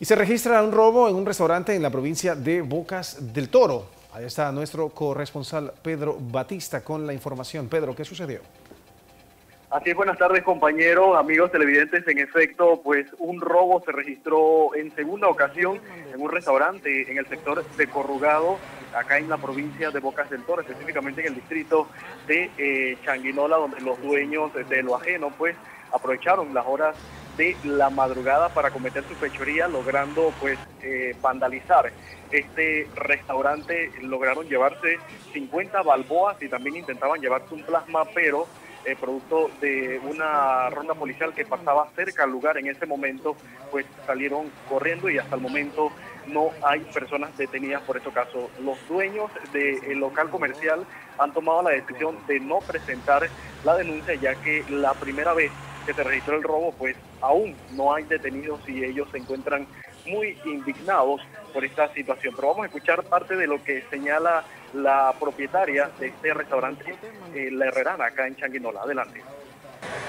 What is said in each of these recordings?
Y se registra un robo en un restaurante en la provincia de Bocas del Toro. Ahí está nuestro corresponsal Pedro Batista con la información. Pedro, ¿qué sucedió? Así es, buenas tardes compañeros, amigos televidentes. En efecto, pues un robo se registró en segunda ocasión en un restaurante en el sector de Corrugado, acá en la provincia de Bocas del Toro, específicamente en el distrito de eh, Changuinola, donde los dueños de lo ajeno pues aprovecharon las horas de la madrugada para cometer su fechoría, logrando pues eh, vandalizar este restaurante. Lograron llevarse 50 balboas y también intentaban llevarse un plasma, pero eh, producto de una ronda policial que pasaba cerca al lugar en ese momento, pues salieron corriendo y hasta el momento no hay personas detenidas por este caso. Los dueños del local comercial han tomado la decisión de no presentar la denuncia ya que la primera vez que se registró el robo, pues aún no hay detenidos y ellos se encuentran muy indignados por esta situación. Pero vamos a escuchar parte de lo que señala la propietaria de este restaurante, eh, La Herrerana, acá en Changuinola. Adelante.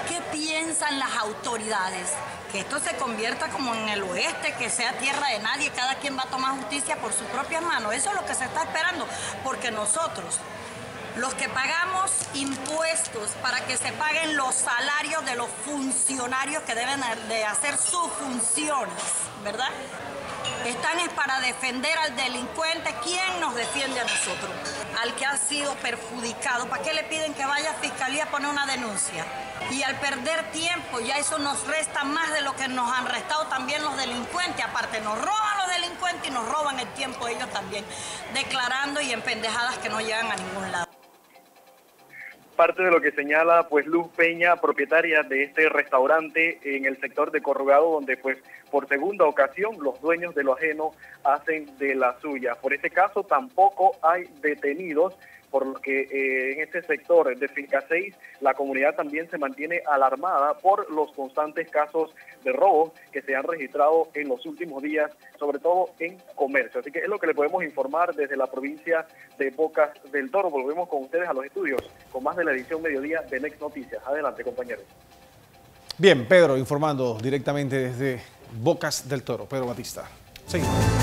¿Qué piensan las autoridades? Que esto se convierta como en el oeste, que sea tierra de nadie, cada quien va a tomar justicia por sus propias manos. Eso es lo que se está esperando, porque nosotros los que pagamos impuestos para que se paguen los salarios de los funcionarios que deben de hacer sus funciones, ¿verdad? Están es para defender al delincuente. ¿Quién nos defiende a nosotros? Al que ha sido perjudicado. ¿Para qué le piden que vaya a fiscalía a poner una denuncia? Y al perder tiempo, ya eso nos resta más de lo que nos han restado también los delincuentes. Aparte, nos roban los delincuentes y nos roban el tiempo ellos también, declarando y en pendejadas que no llegan a ningún lado parte de lo que señala pues Luz Peña, propietaria de este restaurante en el sector de Corrugado, donde pues por segunda ocasión los dueños de lo ajeno hacen de la suya. Por este caso tampoco hay detenidos por lo que eh, en este sector de Finca 6 la comunidad también se mantiene alarmada por los constantes casos de robo que se han registrado en los últimos días, sobre todo en comercio. Así que es lo que le podemos informar desde la provincia de Bocas del Toro. Volvemos con ustedes a los estudios con más de la edición mediodía de Next Noticias. Adelante, compañeros. Bien, Pedro, informando directamente desde Bocas del Toro. Pedro Batista. Seguimos.